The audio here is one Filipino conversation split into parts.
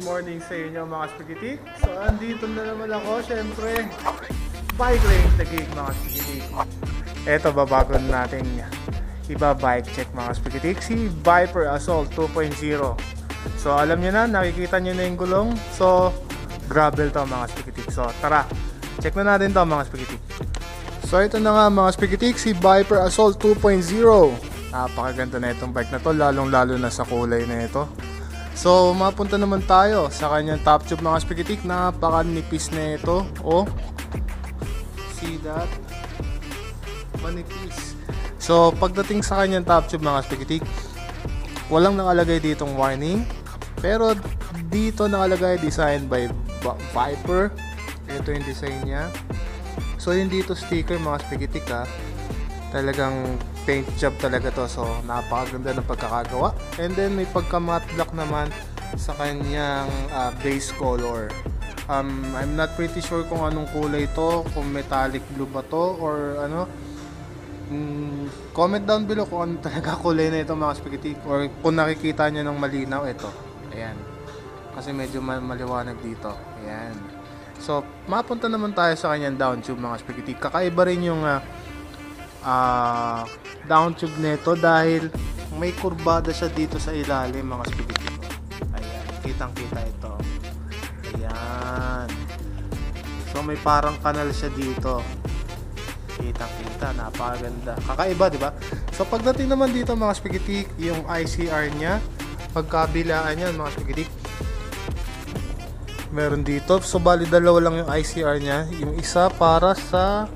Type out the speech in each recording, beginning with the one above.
morning sa inyo mga spaghetti. So, andito na naman ako, syempre. Bike lane tagig mga spaghetti. Ito, babago natin iba bike check mga spaghetti. Si Viper Assault 2.0. So, alam nyo na, nakikita nyo na yung gulong. So, gravel to mga spaghetti. So, tara, check na natin to mga spaghetti. So, ito na nga mga spaghetti, si Viper Assault 2.0. Napakaganda na itong bike na to, lalong lalo na sa kulay na ito. So, mapunta naman tayo sa kanyang top tube mga spaghetti. Napakanipis na ito. Oh, see that? Manipis. So, pagdating sa kanyang top tube mga spaghetti, walang nakalagay ditong warning. Pero dito nakalagay design by Viper. Ito yung design niya. So, yung dito sticker mga spaghetti ka, talagang paint job talaga to. So, napakaganda ng pagkakagawa. And then, may pagka matte black naman sa kanyang ah, base color. Um, I'm not pretty sure kung anong kulay to, kung metallic blue ba to, or ano. Mm, comment down below kung ano talaga kulay na ito mga spaghetti. Or kung nakikita nyo ng malinaw, ito. Ayan. Kasi medyo ma- maliwanag dito. Ayan. So, mapunta naman tayo sa kanyang down tube mga spaghetti. Kakaiba rin yung ah, ah, down tube nito dahil may kurbada siya dito sa ilalim mga spaghetti. Ayan, kitang kita ito. Ayan. So may parang kanal siya dito. Kitang kita, napakaganda. Kakaiba, di ba? So pagdating naman dito mga spaghetti, yung ICR niya, pagkabilaan niya mga spaghetti, meron dito. So bali dalawa lang yung ICR niya. Yung isa para sa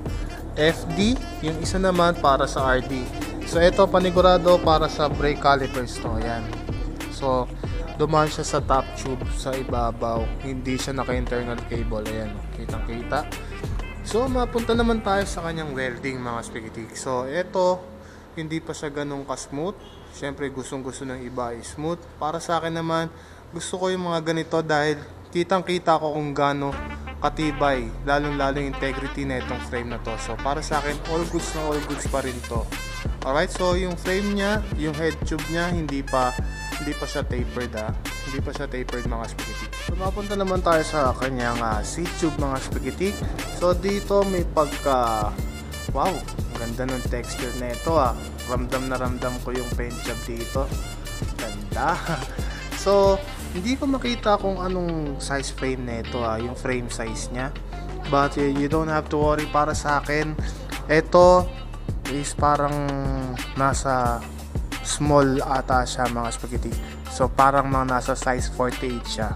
FD, yung isa naman para sa RD. So ito panigurado para sa brake calipers to. Ayan. So dumaan siya sa top tube sa ibabaw. Hindi siya naka-internal cable. Ayan, kitang kita. So mapunta naman tayo sa kanyang welding mga spaghetti. So ito hindi pa siya ganun ka-smooth. Siyempre gustong gusto ng iba smooth. Para sa akin naman, gusto ko yung mga ganito dahil kitang kita ko kung gaano katibay, lalong lalo yung integrity na itong frame na to. So para sa akin, all goods na all goods pa rin to. Alright, so yung frame niya, yung head tube niya, hindi pa hindi pa siya tapered ah. Hindi pa siya tapered mga spaghetti. So mapunta naman tayo sa kanyang ah, seat tube mga spaghetti. So dito may pagka wow, ganda ng texture na ito ah. Ramdam na ramdam ko yung paint job dito. Ganda. so, hindi ko makita kung anong size frame na ito ah, yung frame size niya. But eh, you don't have to worry para sa akin. Ito is parang nasa small ata siya mga spaghetti. So parang mga nasa size 48 siya.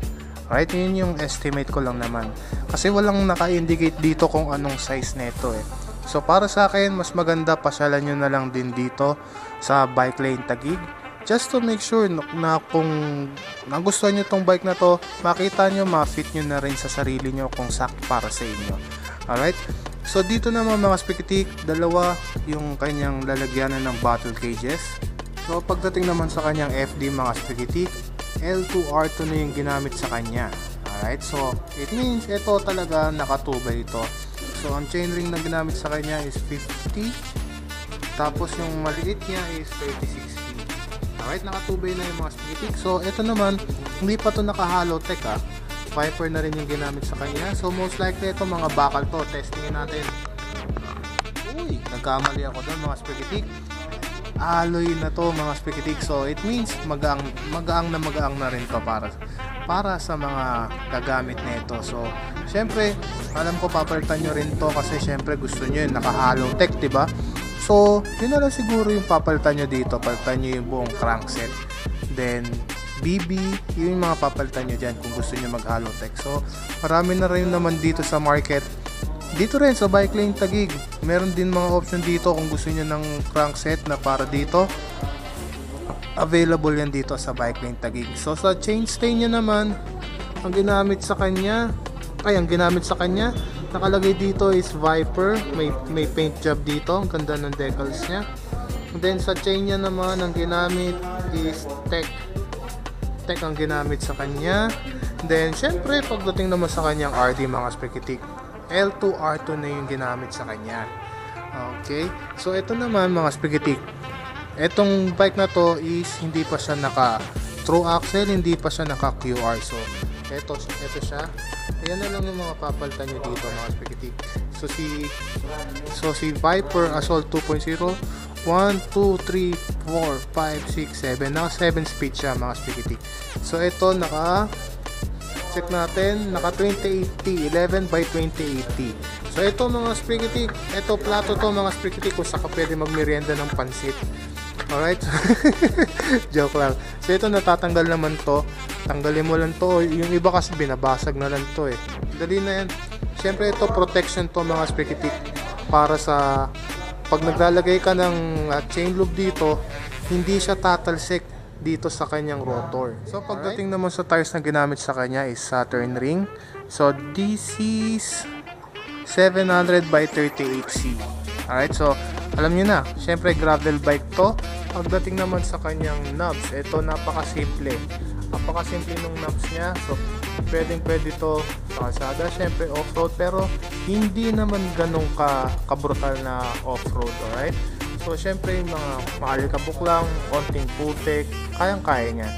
Right, yun yung estimate ko lang naman. Kasi walang naka-indicate dito kung anong size nito eh. So para sa akin, mas maganda pasyalan nyo na lang din dito sa bike lane Tagig. Just to make sure na, kung nagustuhan nyo tong bike na to, makita nyo, ma-fit nyo na rin sa sarili nyo kung sakto para sa inyo. Alright? So dito naman mga spaghetti, dalawa yung kanyang lalagyanan ng bottle cages. So pagdating naman sa kanyang FD mga spaghetti, L2R2 na yung ginamit sa kanya. Alright, so it means ito talaga nakatubay ito. So ang chainring na ginamit sa kanya is 50. Tapos yung maliit niya is 36 feet. Alright, nakatubay na yung mga spaghetti. So ito naman, hindi pa to naka-hollow tech ah. Viper na rin yung ginamit sa kanya. So most likely ito mga bakal to. Testingin natin. Uy, nagkamali ako doon mga spaghetti alloy na to mga spaghetti so it means magaang magaang na magaang na rin to para para sa mga gagamit nito so syempre alam ko papalitan nyo rin to kasi syempre gusto nyo yun naka-hollow tech ba so yun na lang siguro yung papalitan nyo dito. Palitan nyo yung buong crankset then BB yun yung mga papalitan nyo dyan kung gusto nyo mag hollow tech. So marami na rin naman dito sa market. Dito rin sa bike lane tagig. Meron din mga option dito kung gusto niyo ng crankset na para dito. Available yan dito sa bike lane tagig. So sa chainstay niya naman ang ginamit sa kanya ay ang ginamit sa kanya nakalagay dito is Viper may, may paint job dito ang ganda ng decals niya And then sa chain niya naman ang ginamit is Tech Tech ang ginamit sa kanya then syempre pagdating naman sa kanyang RD mga spaghetti L2 R2 na yung ginamit sa kanya. Okay? So ito naman mga spaghetti. Etong bike na to is hindi pa siya naka true axle, hindi pa siya naka QR. So Ito, ito siya. Ayan na lang yung mga papalitan nyo dito mga spaghetti. So si so si Viper Assault 2.0 1, 2, 3, 4, 5, 6, 7 naka 7 speed siya mga spaghetti. So ito naka check natin naka 2080 11 by 2080 so ito mga spaghetti ito plato to mga spaghetti kung saka pwede magmerienda ng pansit alright? Joke lang. So ito natatanggal naman to. Tanggalin mo lang to. Yung iba kasi binabasag na lang to eh. Dali na yan. Syempre ito protection to mga spaghetti para sa pag naglalagay ka ng uh, chain loop dito hindi siya tatalsik dito sa kanyang rotor. So pagdating naman sa tires na ginamit sa kanya is Saturn ring. So this is 700 by 38C. Alright, so alam nyo na, syempre gravel bike to. Pagdating naman sa kanyang knobs, ito napakasimple. Napakasimple nung knobs niya. So pwedeng pwede to sa kalsada, syempre off-road pero hindi naman ganun ka kabrutal na off-road, alright? So, syempre, yung mga maalikabok lang, konting putik, kayang-kaya niya.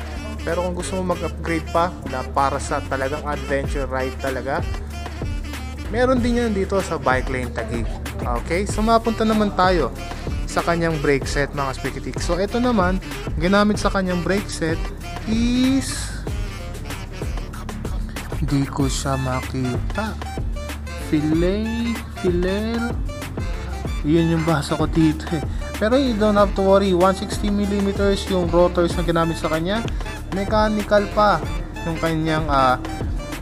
Pero kung gusto mo mag-upgrade pa na para sa talagang adventure ride talaga, meron din yan dito sa Bike Lane Taguig. Okay? So, mapunta naman tayo sa kanyang brake set, mga spaghetti. So, ito naman, ginamit sa kanyang brake set is hindi ko siya makita. Filet, filet, yun yung basa ko dito eh. Pero you don't have to worry, 160mm yung rotors na ginamit sa kanya. Mechanical pa yung kanyang uh,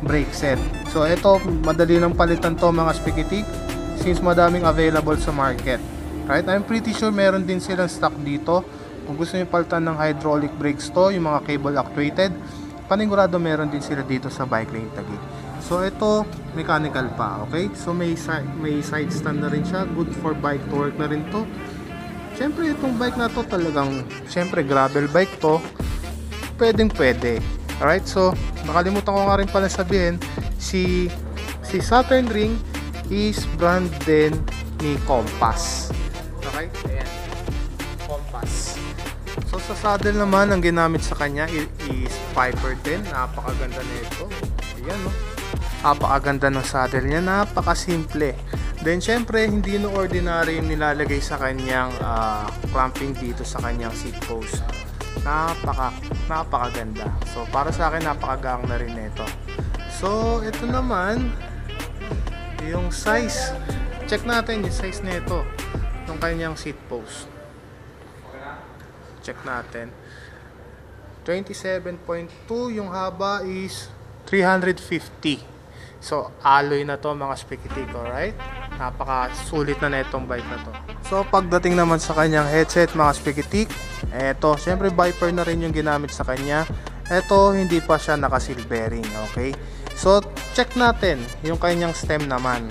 brake set. So ito, madali lang palitan to mga spaghetti since madaming available sa market. Right? I'm pretty sure meron din silang stock dito. Kung gusto niyo palitan ng hydraulic brakes to, yung mga cable actuated, panigurado meron din sila dito sa Bike Lane Taguig. So ito mechanical pa, okay? So may may side stand na rin siya, good for bike to work na rin to. Siyempre itong bike na to talagang siyempre gravel bike to. Pwedeng pwede. Alright, so nakalimutan ko nga rin pala sabihin si si Saturn Ring is brand din ni Compass. Okay? Ayan. Compass. So sa saddle naman ang ginamit sa kanya is Piper 10. Napakaganda nito. Ayan no. Napakaganda ng saddle niya, napakasimple. Then syempre, hindi no ordinary nilalagay sa kanyang uh, clamping dito sa kanyang seat post. Napaka, napakaganda. So para sa akin, napakagang na rin ito. So ito naman, yung size. Check natin yung size nito ng kanyang seat post. Check natin. 27.2 yung haba is 350 So, alloy na to mga spaghetti ko, right? Napaka sulit na itong bike na to. So, pagdating naman sa kanyang headset mga spaghetti, eto, syempre Viper na rin yung ginamit sa kanya. Eto, hindi pa siya naka-seal bearing, okay? So, check natin yung kanyang stem naman.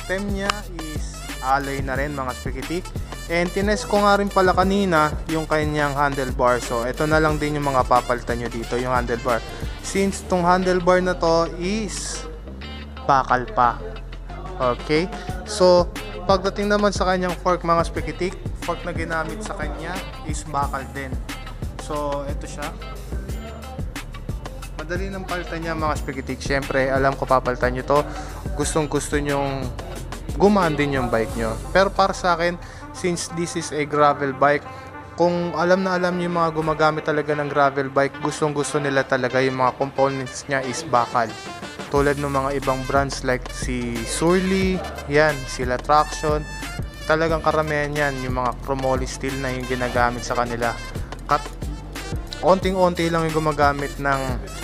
Stem niya is alloy na rin mga spaghetti. And tinest ko nga rin pala kanina yung kanyang handlebar. So, ito na lang din yung mga papalitan nyo dito, yung handlebar since tong handlebar na to is bakal pa okay so pagdating naman sa kanyang fork mga spaghetti fork na ginamit sa kanya is bakal din so ito siya madali ng palitan niya mga spaghetti syempre alam ko papalitan nyo to gustong gusto nyong gumaan din yung bike nyo pero para sa akin since this is a gravel bike kung alam na alam yung mga gumagamit talaga ng gravel bike, gustong gusto nila talaga yung mga components niya is bakal. Tulad ng mga ibang brands like si Surly, yan, sila Traction, talagang karamihan yan, yung mga chromoly steel na yung ginagamit sa kanila. Kat onting-onti lang yung gumagamit ng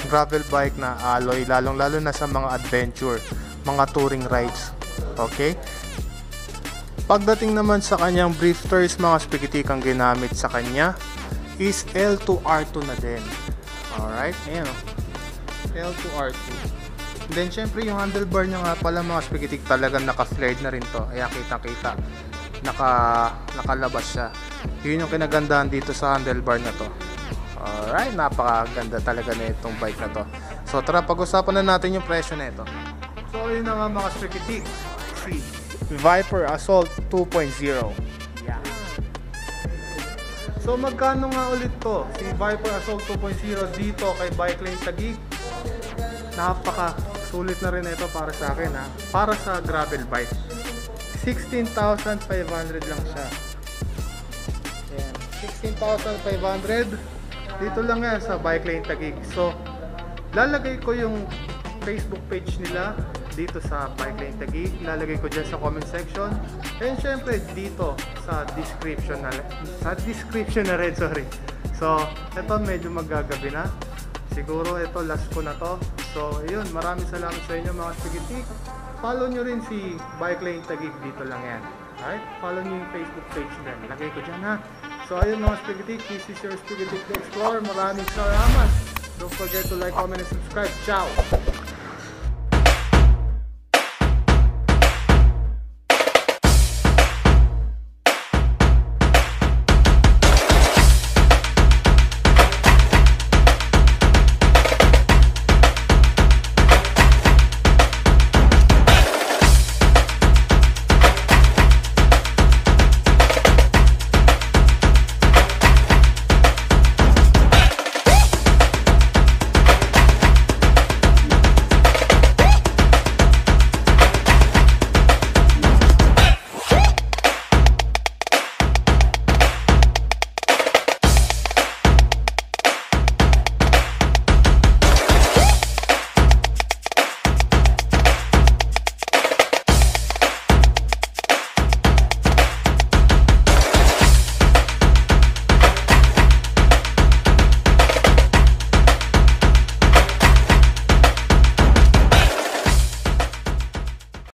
gravel bike na alloy, lalong-lalo na sa mga adventure, mga touring rides. Okay? Pagdating naman sa kanyang briefers, mga spaghetti kang ginamit sa kanya is L2R2 na din. Alright, ayan o. L2R2. Then, syempre, yung handlebar niya nga pala mga spaghetti talagang naka-flared na rin to. Ayan, kita-kita. Naka, nakalabas siya. Yun yung kinagandahan dito sa handlebar na to. Alright, napakaganda talaga na itong bike na to. So, tara, pag-usapan na natin yung presyo na ito. So, yun na nga mga spaghetti. Free. Viper Assault 2.0. Yeah. So magkano nga ulit to? Si Viper Assault 2.0 dito kay Bike Lane Taguig napaka sulit na rin ito para sa akin ha. Para sa gravel bike. 16,500 lang siya. Ayan. 16,500. Dito lang yan sa Bike Lane Taguig. So, lalagay ko yung Facebook page nila dito sa Bike Lane Taguig. Lalagay ko dyan sa comment section. And syempre dito sa description na sa description na rin, sorry. So, ito medyo magagabi na. Siguro ito last ko na to. So, ayun, maraming salamat sa inyo mga Spigitik. Follow nyo rin si Bike Lane Taguig dito lang yan. Alright? Follow nyo yung Facebook page din. Lagay ko dyan ha. So, ayun mga Spigitik. This is your Spigitik the Explorer. Maraming salamat. Don't forget to like, comment, and subscribe. Ciao!